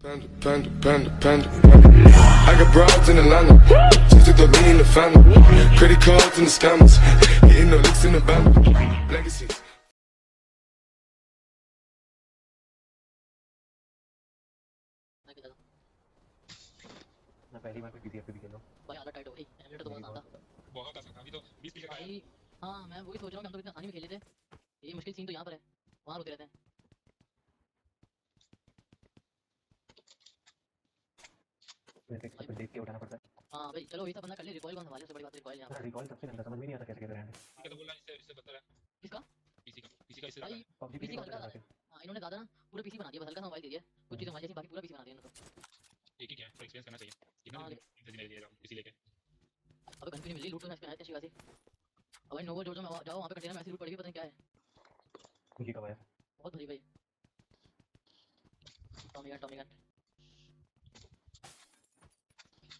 Panda, panda, panda, panda. I got broads in Atlanta. Just took the lean in the family. Credit cards and the scammers. Getting the licks in the band. Legacies. मैं किधर हूँ? मैं पहली बार कोई PCF पे भी खेल रहा हूँ भाई हालत टाइट हो गई एमुलेटर तो बहुत आसान था बहुत आसान था अभी तो 20 पिछले का है भाई हाँ मैं वही सोच रहा हूँ कि हम लोग इतनी आसानी में खेले थे ये मुश्किल सीन तो यहाँ पर है वहाँ रोते रहते हैं मेरे को सब देख के उठाना पड़ता है हाँ भाई चलो ये सब बंदा कर ले रिकॉइल कौन संभाले सबसे बड़ी बात रिकॉइल यहाँ पर रिकॉल सबसे गंदा समझ भी नहीं आता कैसे खेल रहे हैं ठीक है तो बोलना इससे इससे बदतर है किसका पीसी का पीसी का इससे भाई भी का है हाँ इन्होंने ज़्यादा ना पूरा पीसी बना दिया बस हल्का सा मोबाइल दे दिया कुछ चीज़ें मोबाइल जैसी बाकी पूरा पीसी बना दिया इन्होंने तो एक ही क्या है एक्सपीरियंस करना चाहिए कितना हाँ, दिन ले रहा हूँ इसी लेके अबे कंटिन्यू मिल रही लूट तो मैं इसमें आया अच्छी खासी अब भाई नोवो जो जो जाओ वहाँ पे कंटेनर में ऐसी लूट पड़ी पता नहीं क्या है मुझे कब आया बहुत भरी भाई Tommy gun Tommy gun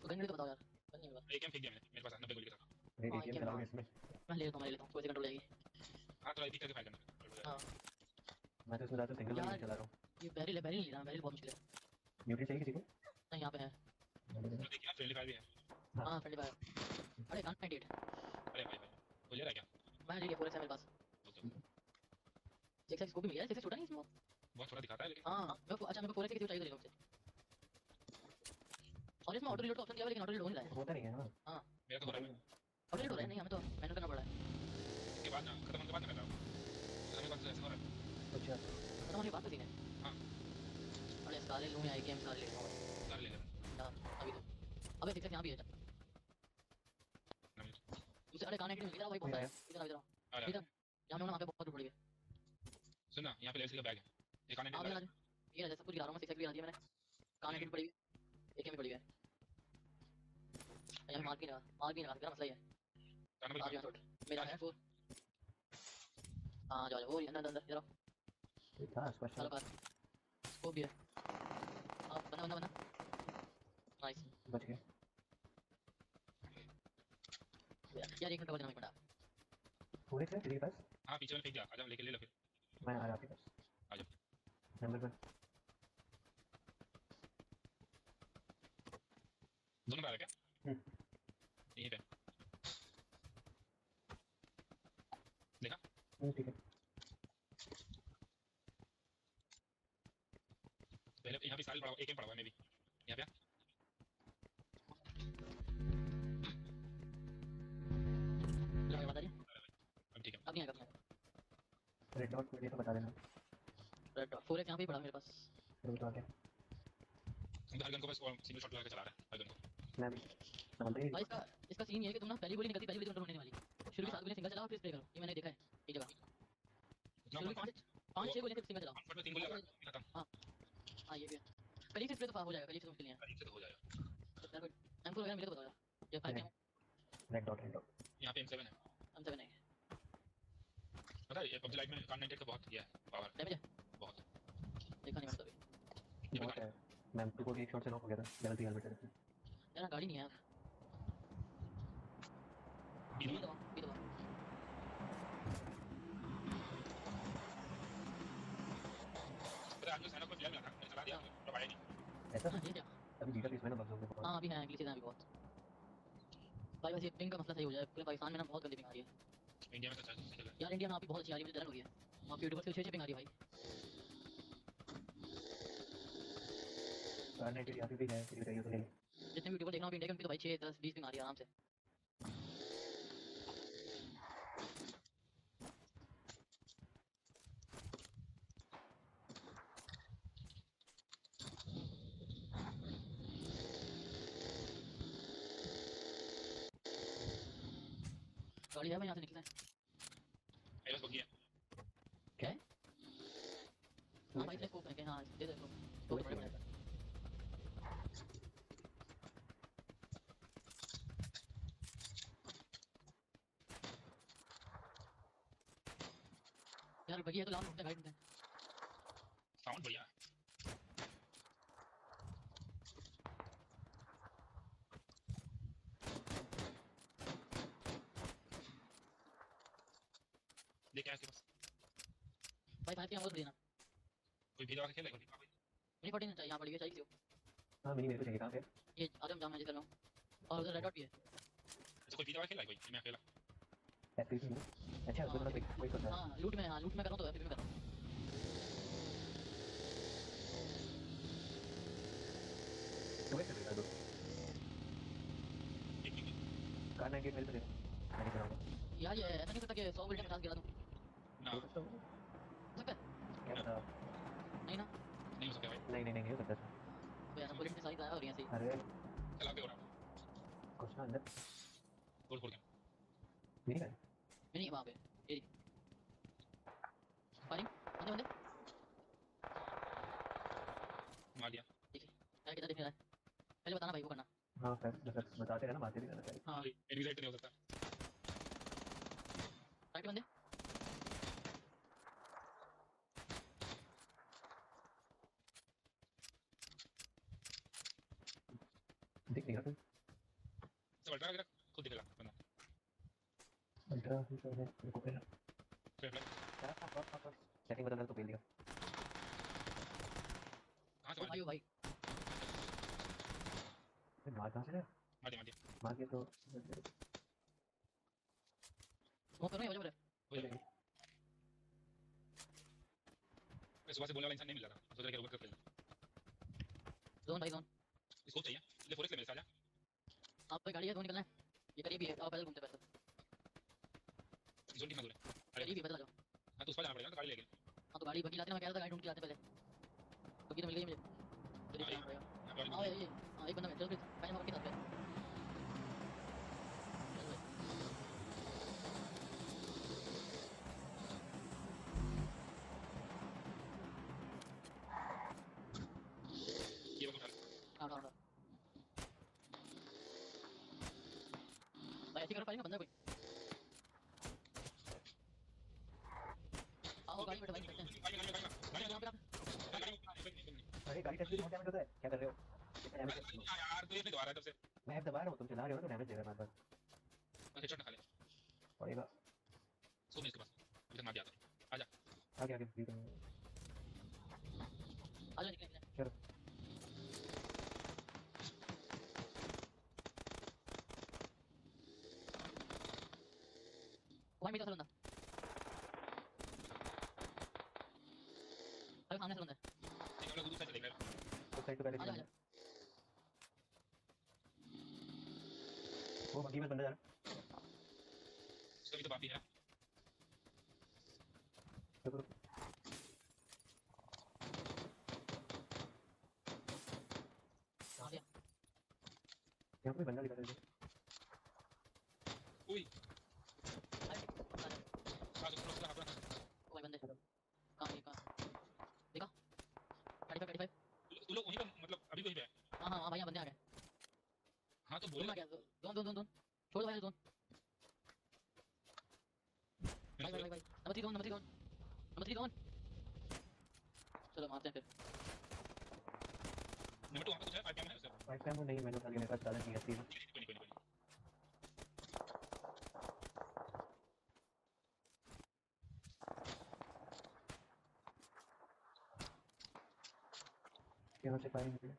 gun तो बताओ यार गन नहीं एक एम फेंक दिया मैंने मेरे पास 90 गोली के साथ मेरे हाँ, चलाओगे हाँ। इसमें मैं ले लेता हूँ मैं ले लेता हूँ कोई कंट्रोल जाएगी हाँ थोड़ा एडिट करके फायर करना हाँ। मैं तो इसमें ज़्यादा सिंगल। नहीं चला रहा हूँ ये बैरिल है बैरिल नहीं रहा बैरिल बहुत मुश्किल है म्यूटेट चाहिए किसी को नहीं यहाँ पे है तो देखिए ना फ्रेंडली फायर भी है हाँ फ्रेंडली फायर अरे कान नाइट अरे भाई भाई वो ले रहा है क्या मैं ले लिया पूरे से मेरे पास ओके सिक्स एक्स को भी मिल गया सिक्स छोटा नहीं इसमें? बहुत थोड़ा दिखाता है लेकिन हाँ मेरे को अच्छा मेरे को पूरे से किसी को चाहिए तो ले लो मुझसे और इसमें ऑटो रीलोड का ऑप्शन दिया हुआ है, लेकिन ऑटो रीलोड हो नहीं रहा है होता नहीं है हाँ मेरा तो हो रहा है ऑटो रीलोड हो रहा है नहीं हमें तो मैनुअल करना पड़ रहा है इसके बाद ना खत्म होने के बाद ना कर रहा हूँ हमें कौन सा ऐसा हो रहा है अच्छा खत्म होने के बाद तो सीन है हाँ। अरे सारे लूँ या गेम सारे ले लूँ सारे ले ले यार अभी तो अबे सिक्स यहाँ भी है ना मुझे अरे कान नाइट मिल गया भाई बहुत सारा इधर इधर इधर यहाँ पे वहाँ पे बहुत लूट पड़ी है सुन ना यहाँ पे लेवल का बैग है एक आने हाँ नहीं मैं ये जैसे पूरी गिरा रहा हूँ सिक्स एक्स भी गिरा दिया मैंने नाइट पड़ी हुई एक में पड़ी हुई है यार मार भी लगा मार भी लगा मेरा मसला है मेरा है फोर हाँ जाओ वो अंदर अंदर इधर आओ था स्पेशल बात स्कोप भी है हाँ बना बना बना नाइस बच गया यार एक मिनट बचना पड़ा थोड़े से तेरे पास हाँ पीछे में फेंक जा आ जा लेके ले लो फिर मैं आ रहा आपके पास आ नंबर पर हम्म, ठीक है पहले यहाँ पे साल पड़ा हुआ एक पड़ा हुआ है भी यहाँ पे अब ठीक है अब नहीं आएगा रेड डॉट मिले तो बता देना रेड डॉट फोर यहाँ पे पड़ा मेरे पास फिर तो आगे हम तो गन को बस सिंगल शॉट लगा के चला रहे हैं हर गन को मैं भी भाई इसका इसका सीन ये है कि तुम ना पहली गोली निकलती पहली गोली कंट्रोल होने वाली शुरू में सात गोली सिंगल चलाओ फिर स्प्रे करो। ये मैंने देखा है ये जगह। शुरू में पाँच पाँच छह गोली सिंगल चलाओ। वन तीन गोली लगा खत्म। हाँ ये भी है। से स्प्रे तो हो जाएगा कल से तो मुश्किल करीब से तो हो जाएगा। है एम फोर वगैरह मिले तो बताओ ये फाइव के रेड डॉट रेड डॉट यहाँ पे M7 है। एम सेवन है पता है ये PUBG लाइट में कान 98 का बहुत किया है पावर डैमेज है? बहुत। देखा नहीं मैंने कभी। ये बहुत है? मैं टू को एक शॉट से नॉक हो गया था। लेवल 3 हेलमेट है यार गाड़ी नहीं है यार बी बी दो दबा बी दबा पता है आज जो सैनक को प्लेयर मिला था मैंने चला दिया तो आया नहीं ऐसा हाँ, अभी जीटा पीस मैंने बग्स होंगे बहुत हाँ अभी है ग्लिचेस हैं अभी बहुत। भाई बस ये पिंग का मसला सही हो जाए पूरे पाकिस्तान में ना बहुत गंदी पिंग आ रही है। इंडिया में तो अच्छा चल यार इंडिया में आप बहुत अच्छी आ रही है मुझे जलन हो रही है। वहाँ पे यूट्यूबर से अच्छी अच्छी पिंग आ रही है भाई। जितने यूट्यूबर देखना इंडिया के उनकी तो भाई छः दस बीस पिंग आ रही है आराम से गाड़ी है भाई यहाँ से निकलना है है किया क्या है भाई इसमें स्कोप हाँ दे दो इसको बड़े बड़े यार बगी तो तो होता है गाइड में साउंड बढ़िया देख क्या है इसके पास भाई फाइव की आवाज़ देना कोई भी से खेलेगा कोई मिनी फोर्टीन चाहिए यहाँ पड़ी है चाहिए हाँ मिनी मेरे को चाहिए कहाँ पे ये आज़म जाम मैं कर रहा हूँ और उधर रेड डॉट भी है कोई फीता खेला है कोई मैं खेला एफपीएस में अच्छा मतलब कोई कोई करता है हाँ लूट में हाँ लूट में कर रहा हूँ तो एफपी में कर रहा हूँ तो दो कार नाइन गेट मेरे को दे कराऊँगा यार ये ऐसा नहीं करता कि सौ बिल्डिंग में डाल गिरा दूँ ना हो सकता है हो है क्या नहीं ना नहीं हो सकता भाई नहीं नहीं नहीं नहीं हो सकता तो ऐसा बुलेट में साइज़ आया और यहाँ से अरे चला के हो रहा कुछ ना अंदर गोल खोल के मिनी गन मिनी वहाँ पे ये फायरिंग बंदे बंदे मार दिया क्या किधर दिख रहा है पहले बताना भाई वो करना हाँ सर मतलब बताते रहना मारते भी रहना चाहिए हाँ साइड नहीं हो सकता राइट बंदे दिख नहीं रहा तुम सब अल्ट्रा वगैरह खुद दिखेगा बंदा अल्ट्रा तो है मेरे को पहला सेटिंग बदलना तो पहन कहाँ से भाई भाई अरे मार कहाँ से रहा मार दिया मार दिया मार के तो स्मोक करो ये वजह हो जाएगा मैं सुबह से बोलने वाला इंसान नहीं मिल रहा था सोच रहा कि रोबोट कर खेलना जोन भाई जोन इसको चाहिए ले फोरेक्स ले मेरे से आजा आप पे गाड़ी है जोन निकलना है ये करीब ही है आप पैदल घूमते पैदल जोन कितना दूर है ही पैदल आ जाओ हाँ तो उस पर जाना पड़ेगा गाड़ी लेके हाँ तो गाड़ी बगी लाते ना मैं कह रहा था गाड़ी ढूंढ के लाते पहले तो की तो मिल गई मुझे गाड़ी हाँ ये हाँ एक बंदा चल मैं साथ पे चल भाई उठा ले। हाँ हाँ हाँ भाई ऐसी करो में बंदा कोई आओ गाड़ी में बैठ भाई चलते हैं गाड़ी में, गाड़ी में, गाड़ी में, यहाँ पे आप गाड़ी में, गाड़ी में, गाड़ी में। अरे गाड़ी टेस्ट बहुत डैमेज होता है क्या कर रहे हो कितना डैमेज है यार तो ये नहीं दबा रहा है तब से मैं दबा रहा हूँ तुम चला रहे हो ना तो डैमेज दे रहा है बार बार हेडशॉट ना खा ले पड़ेगा सो मैं इसके पास अभी मार दिया था आगे आगे भी करूँगा आ जाओ निकले चलो वहीं मेरा बंदा अरे सामने से बंदा है एक हम लोग दूसरा चले गए उस साइड पे पहले जा वो बगी में बंदा जा रहा भी तो बाकी है। रुको आ यहाँ पे बंदा दिखा दे उई अरे बंदा है साथ में उसका अपना ओ भाई बंदे कहाँ ये कहाँ देखा थर्टी फाइव थर्टी फाइव तू लोग वहीं पे मतलब अभी वहीं पे है हाँ हाँ हाँ भाई यहाँ बंदे आ गए हाँ तो जोन बोल आ गया जोन जोन जोन जोन छोड़ दो भाई जोन भाई भाई भाई भाई number three zone number three zone number three zone चलो मारते हैं फिर। नंबर टू वहाँ पे कुछ है फाइव है उसका फाइव टाइम नहीं मैंने लिया मेरे पास ज़्यादा नहीं है तीन कोई नहीं कोई नहीं यहाँ से फायरिंग निकले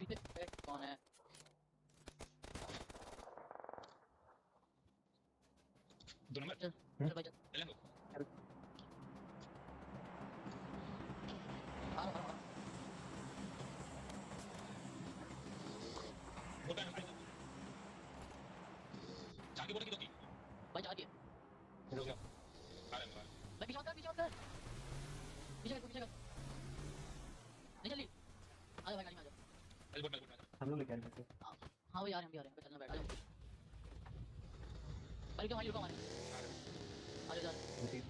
पीछे ए, कौन है दो नंबर चल चल भाई चल चलें हूँ, बोल की तो की भाई जा हैं आ रहे हैं भाई पीछे कर पीछे मत पीछे पीछे नहीं जल्दी आ जा भाई गाड़ी में आ जा अरे हम लोग लेके आ रहे हैं हाँ भाई आ रहे हैं हम भी आ रहे हैं चलना बैठ आ जाओ क्यों हमारी रुको हमारी आ जा नहीं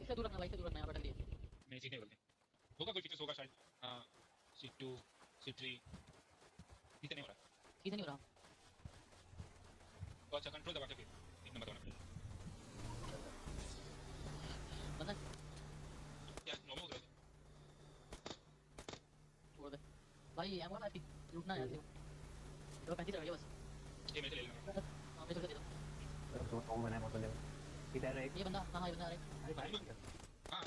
इससे दूर रखना भाई इससे दूर रखना यहाँ पर टक दिए नहीं सीखने बोलते होगा कोई फीचर्स होगा शायद हाँ सी टू सी थ्री ठीक नहीं हो रहा सीधे नहीं हो रहा तो अच्छा कंट्रोल दबा के फिर तीन नंबर दबाना बंदा या नॉर्मल हो गया छोड़ दे भाई एमओ ना लूटना यार दो पैंतीस रह गए बस ये मेरे ले लेना हाँ दो तो बना है मतलब इधर एक ये बंदा हाँ हाँ ये बंदा अरे भाई हाँ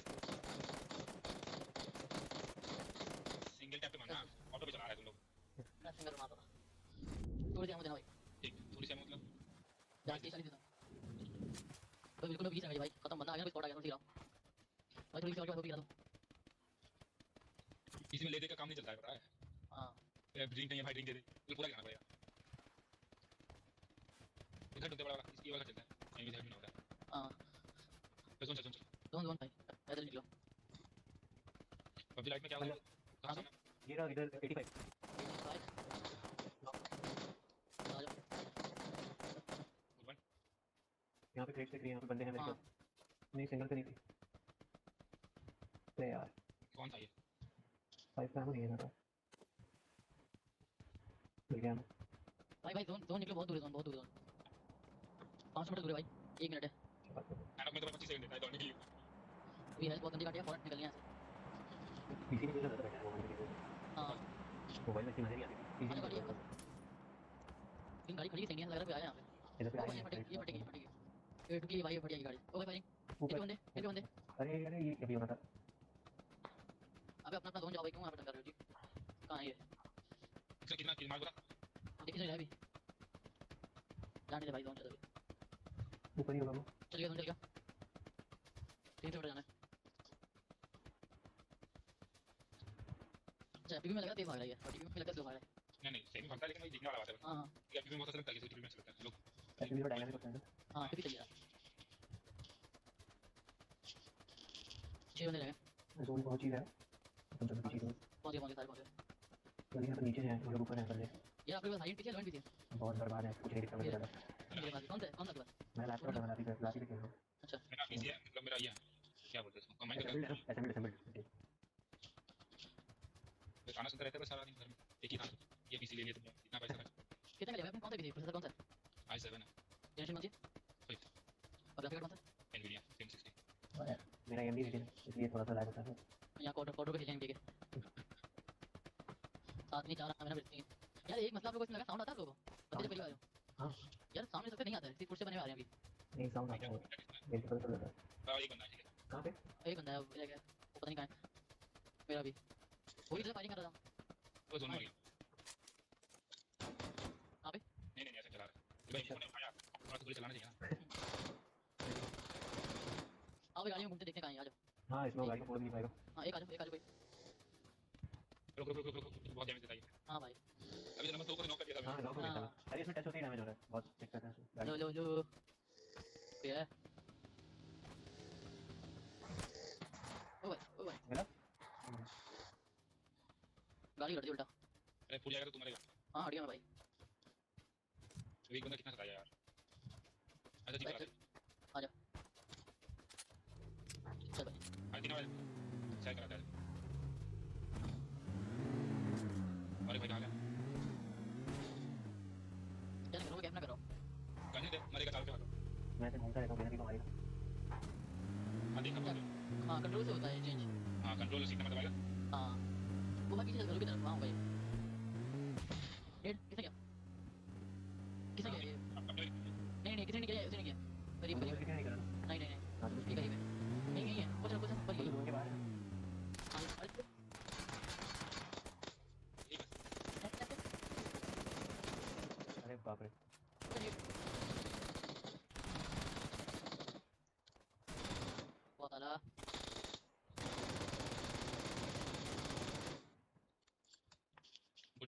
सिंगल टैप पे मारना ऑटो पे चला रहा है तुम लोग मैं सिंगल मार रहा थोड़ी देर में देना भाई ठीक थोड़ी में मतलब जा के चली देता अब बिल्कुल भी आ भाई खत्म बंदा आ गया कोई छोटा गया थोड़ी रहा भाई थोड़ी देर में थोड़ी रहा इसमें लेदर का काम नहीं चलता है पता है? हाँ। ड्रिंक नहीं है भाई ड्रिंक दे दे। पूरा करना पड़ेगा ढूंढते बड़ा इसकी वाला चलता है कहीं भी साइड होता है हाँ सुन सुन दोन दोन भाई पैदल निकलो पबजी लाइट में क्या हुआ कहाँ से ये रहा इधर 85 भाई यहाँ पे क्रेट से यहाँ पे बंदे हैं मेरे हाँ। साथ नहीं सिंगल पे नहीं अरे यार कौन था ये फाइव का है ना भाई भाई जोन जोन निकलो बहुत दूर है जोन बहुत दूर है पाँच सौ मीटर दूर है भाई। एक मिनट है। मैंने में तो 25 सेकंड है दौड़ने के लिए अभी हेल्थ बहुत गंदी काटी है फ़ौरन निकलनी है। पीसी नहीं रहा था मोबाइल हाँ। मोबाइल में अच्छी मज़ा नहीं आती आ गाड़ी है। तीन गाड़ी खड़ी है सेंडियन लग रहा है कोई आया यहाँ पे। इधर पे भाई ये हैं फटेगी ये फटेगी ये फटेगी ये टुकली भाई ये फट जाएगी गाड़ी। ओ भाई भाई। ये ऊपर बंदे ये बंदे। अरे अरे ये अभी होना था। अबे अपना अपना जोन जाओ भाई क्यों यहाँ पे टक्कर रहे हो जी? कहाँ है ये? कितना किल मार बोला? दिख नहीं रहा अभी। जाने दे भाई जोन चल ऊपर ही होगा वो चल गया जोन चल गया तीन सौ जाना है अच्छा में लगा तेज भाग रही है और में लगा स्लो भाग रहा है नहीं नहीं सही में भागता है लेकिन भाई दिखने वाला बात है हाँ या टीवी में बहुत अच्छा लगता है टीवी में लगता है लोग ऐसे भी डायनामिक होता है हाँ टीवी चल गया छह बंदे लगे जोन बहुत चीज़ है तुम तो पीछे दो पहुँच गए पहुँच गए सारे पहुँच गए तो यहाँ नीचे हैं हम लोग ऊपर हैं पहले ये आपके पास हाइट पीछे लोन पीछे बहुत बर्बाद है कुछ नहीं मुझे ज़्यादा मेरे पास कौन सा कौन सा पास मैं लैपटॉप पे बनाती थी लाती थी खेलना मेरा पीसी है मतलब मेरा ये क्या बोलते हैं इसको कंबाइन करके असेंबल असेंबल तो खाना सुनते रहते हैं सारा दिन घर में एक ही खाना ये पीसी ले लिया तुमने इतना पैसा खर्च कितने लिया आपने कौन सा पीछे प्रोसेसर कौन सा आई सेवन है जनरेशन कौन सी Wait. और ग्राफिक कौन सा एनवीडिया सेम मेरा एम डी इसलिए थोड़ा सा लैग होता है यहाँ कोड कोड पे खेलेंगे ठीक है सात नहीं चार हमें ना बेचती यार एक मसला आप लोगों को इसमें लगा साउंड आता है लोगों को पहली बार हाँ। यार साउंड सबसे नहीं आता है सिर्फ़ पुश से बने आ रहे हैं अभी। नहीं साउंड आता है। मेरे को पता चलता है एक बंदा है ठीक पे? एक बंदा है वो क्या पता नहीं कहाँ है। मेरा भी। वही इधर फायरिंग कर रहा था। वो जोन में कहाँ पे? नहीं नहीं ऐसे चला रहा है। भाई फ़ोन उठाया। थोड़ा तो गोली चलाना चाहिए ना। आओ भाई गाड़ी में घूमते देखते कहाँ है आ जाओ। हाँ इसमें गाड़ी को फोड़ नहीं पाएगा हाँ एक आ जाओ एक आ जाओ भाई। रुक रुक रुक बहुत डैमेज देता है। हाँ भाई। अभी तो मैं दो को नॉक कर दिया था हाँ लॉक हो गया हाँ। अरे इसमें टच होते ही डैमेज हो रहा है बहुत दिक्कत है। लो लो लो। ये है। ओ भाई ओ भाई। मिला गाड़ी दी उल्टा अरे फूल जाएगा तो तुम मरेगा। हाँ हट गया भाई। एक बंदा कितना सताया यार। अच्छा ठीक है चल भाई। आज दिन वाले चाय कराता है अरे भाई कहाँ गया क्या करो कैप ना करो करने दे मरेगा चाल के भागो मैं मेरा भी मारेगा हाँ देखा हाँ कंट्रोल से होता है चेंज हाँ कंट्रोल सीट नंबर दबाएगा। हाँ। वो बाकी चल घरों की तरफ़ हाँ भाई